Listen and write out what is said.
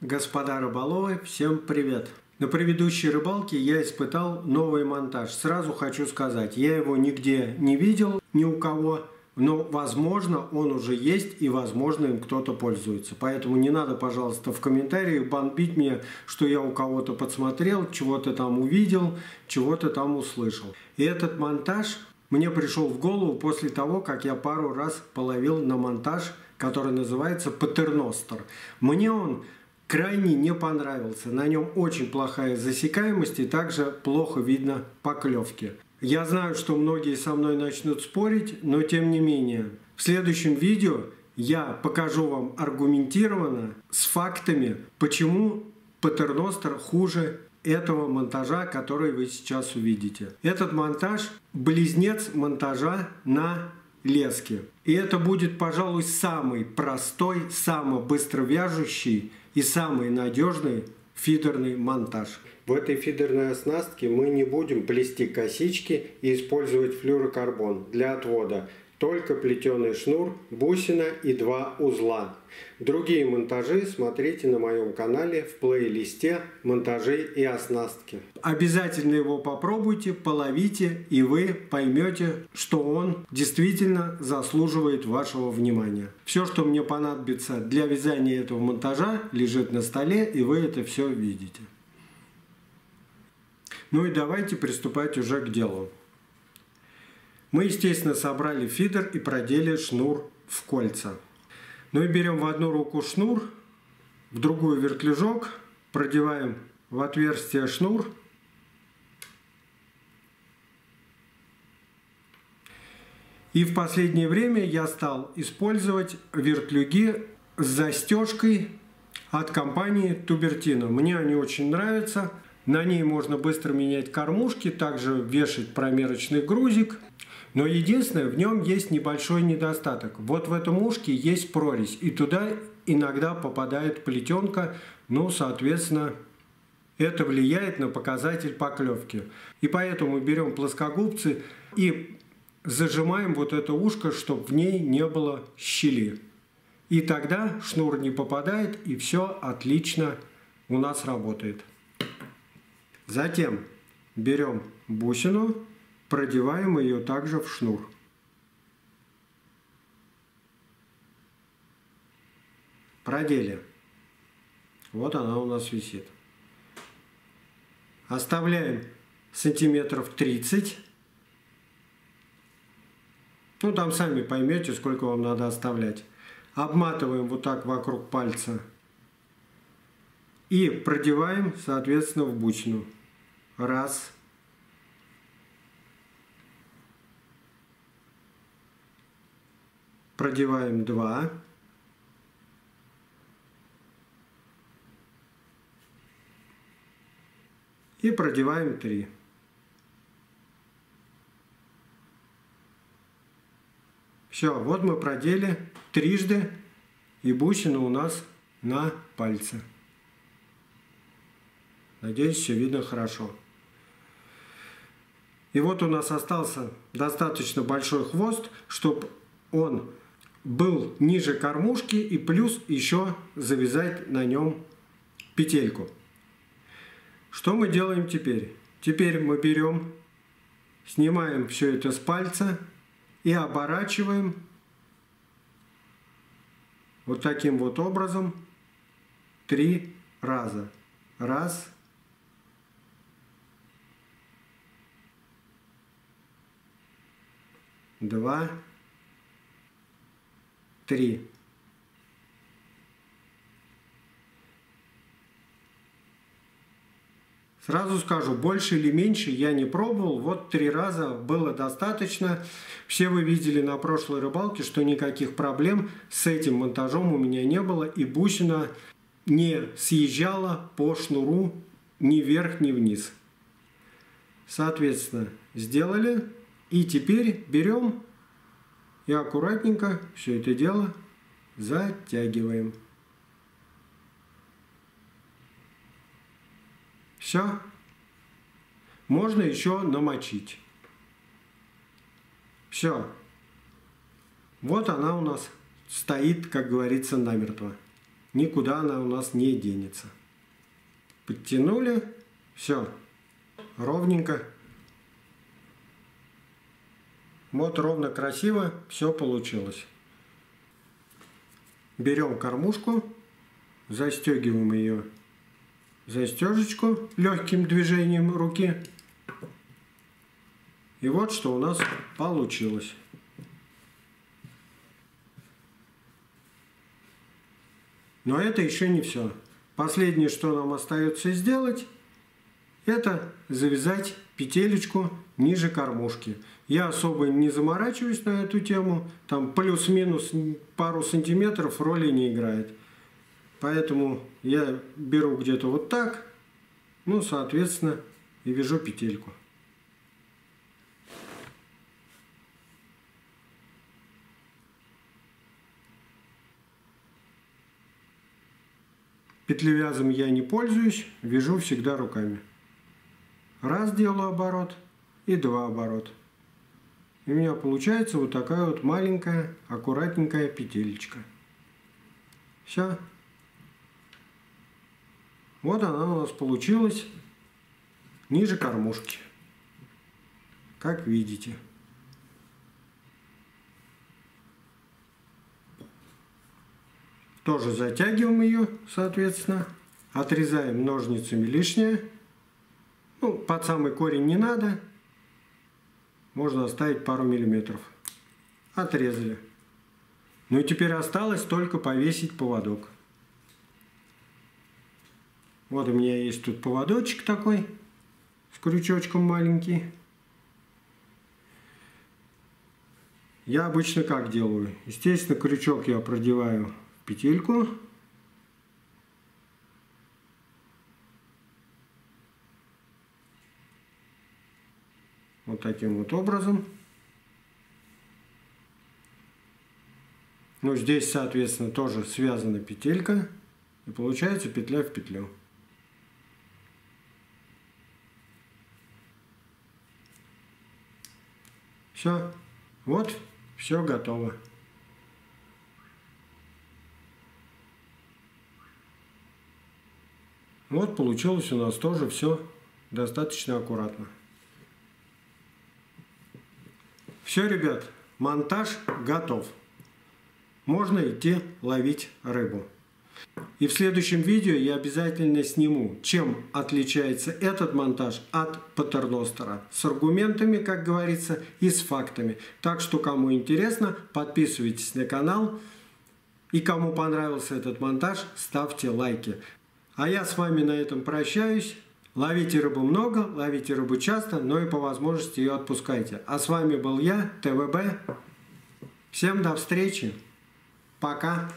Господа рыболовы, всем привет! На предыдущей рыбалке я испытал новый монтаж. Сразу хочу сказать, я его нигде не видел, ни у кого, но возможно он уже есть и возможно им кто-то пользуется. Поэтому не надо, пожалуйста, в комментариях бомбить мне, что я у кого-то подсмотрел, чего-то там увидел, чего-то там услышал. И этот монтаж мне пришел в голову после того, как я пару раз половил на монтаж, который называется патерностер. Мне он крайне не понравился. На нем очень плохая засекаемость и также плохо видно поклевки. Я знаю, что многие со мной начнут спорить, но тем не менее. В следующем видео я покажу вам аргументированно с фактами, почему патерностер хуже этого монтажа, который вы сейчас увидите. Этот монтаж – близнец монтажа на леске. И это будет, пожалуй, самый простой, самый быстро вяжущий и самый надежный фидерный монтаж. В этой фидерной оснастке мы не будем плести косички и использовать флюрокарбон для отвода только плетеный шнур, бусина и два узла. Другие монтажи смотрите на моем канале в плейлисте «Монтажи и оснастки». Обязательно его попробуйте, половите, и вы поймете, что он действительно заслуживает вашего внимания. Все, что мне понадобится для вязания этого монтажа, лежит на столе, и вы это все видите. Ну и давайте приступать уже к делу. Мы, естественно, собрали фидер и продели шнур в кольца. Ну и берем в одну руку шнур, в другую вертлюжок, продеваем в отверстие шнур. И в последнее время я стал использовать вертлюги с застежкой от компании Тубертино. Мне они очень нравятся. На ней можно быстро менять кормушки, также вешать промерочный грузик. Но единственное, в нем есть небольшой недостаток. Вот в этом ушке есть прорезь, и туда иногда попадает плетенка, ну, соответственно, это влияет на показатель поклевки. И поэтому берем плоскогубцы и зажимаем вот это ушко, чтобы в ней не было щели. И тогда шнур не попадает, и все отлично у нас работает. Затем берем бусину Продеваем ее также в шнур. Продели. Вот она у нас висит. Оставляем сантиметров 30. Ну, там сами поймете, сколько вам надо оставлять. Обматываем вот так вокруг пальца. И продеваем, соответственно, в бучину. Раз. Продеваем 2. И продеваем 3. Все, вот мы продели трижды, и бусина у нас на пальце. Надеюсь, все видно хорошо. И вот у нас остался достаточно большой хвост, чтобы он был ниже кормушки и плюс еще завязать на нем петельку. Что мы делаем теперь? Теперь мы берем, снимаем все это с пальца и оборачиваем вот таким вот образом три раза. Раз. Два. 3. Сразу скажу, больше или меньше я не пробовал, вот три раза было достаточно. Все вы видели на прошлой рыбалке, что никаких проблем с этим монтажом у меня не было, и бусина не съезжала по шнуру ни вверх, ни вниз. Соответственно, сделали, и теперь берем и аккуратненько все это дело затягиваем. Все. Можно еще намочить. Все. Вот она у нас стоит, как говорится, намертво. никуда она у нас не денется. Подтянули, все, ровненько. Вот ровно красиво все получилось. Берем кормушку, застегиваем ее застежечку легким движением руки. И вот что у нас получилось. Но это еще не все. Последнее, что нам остается сделать, это завязать петелечку ниже кормушки. Я особо не заморачиваюсь на эту тему, там плюс-минус пару сантиметров роли не играет. Поэтому я беру где-то вот так, ну, соответственно, и вяжу петельку. Петлевязом я не пользуюсь, вяжу всегда руками. Раз делаю оборот и два оборота. И у меня получается вот такая вот маленькая, аккуратненькая петелечка. Все. Вот она у нас получилась ниже кормушки. Как видите. Тоже затягиваем ее, соответственно. Отрезаем ножницами лишнее. Ну, под самый корень не надо. Можно оставить пару миллиметров. Отрезали. Ну и теперь осталось только повесить поводок. Вот у меня есть тут поводочек такой с крючочком маленький. Я обычно как делаю? Естественно, крючок я продеваю петельку. Вот таким вот образом. Ну, здесь, соответственно, тоже связана петелька. И получается петля в петлю. Все. Вот, все готово. Вот получилось у нас тоже все достаточно аккуратно. Все, ребят, монтаж готов. Можно идти ловить рыбу. И в следующем видео я обязательно сниму, чем отличается этот монтаж от патерностера. С аргументами, как говорится, и с фактами. Так что, кому интересно, подписывайтесь на канал. И кому понравился этот монтаж, ставьте лайки. А я с вами на этом прощаюсь. Ловите рыбу много, ловите рыбу часто, но и по возможности ее отпускайте. А с вами был я, ТВБ. Всем до встречи. Пока.